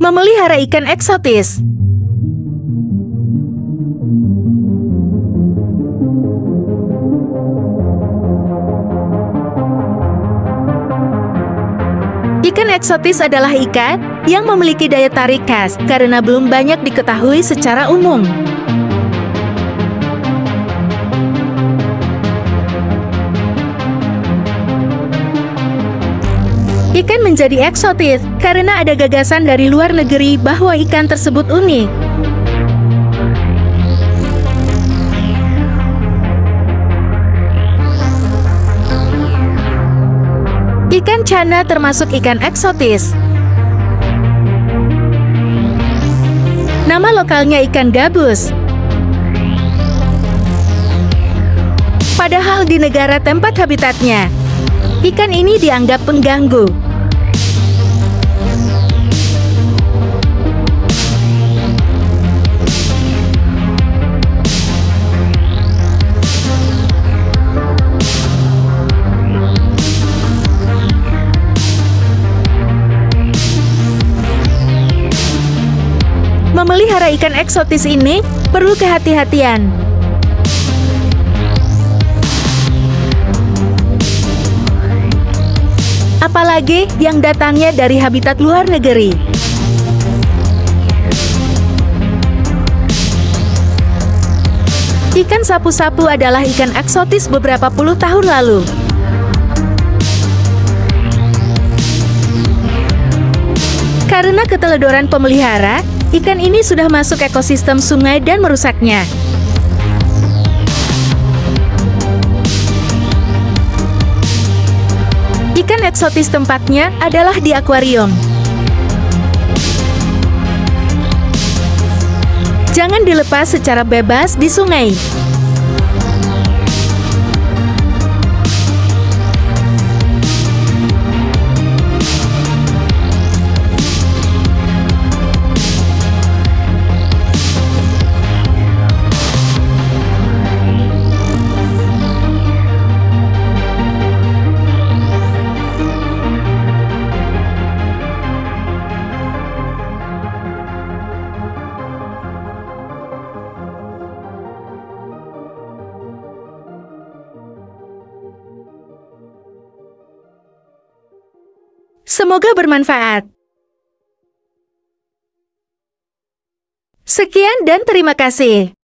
Memelihara ikan eksotis Ikan eksotis adalah ikan yang memiliki daya tarik khas karena belum banyak diketahui secara umum. Ikan menjadi eksotis karena ada gagasan dari luar negeri bahwa ikan tersebut unik. Ikan cana termasuk ikan eksotis. Nama lokalnya ikan gabus. Padahal di negara tempat habitatnya, ikan ini dianggap pengganggu. Memelihara ikan eksotis ini perlu kehati-hatian. Apalagi yang datangnya dari habitat luar negeri. Ikan sapu-sapu adalah ikan eksotis beberapa puluh tahun lalu. Karena keteledoran pemelihara, ikan ini sudah masuk ekosistem sungai dan merusaknya. Ikan eksotis tempatnya adalah di akuarium. Jangan dilepas secara bebas di sungai. Semoga bermanfaat. Sekian dan terima kasih.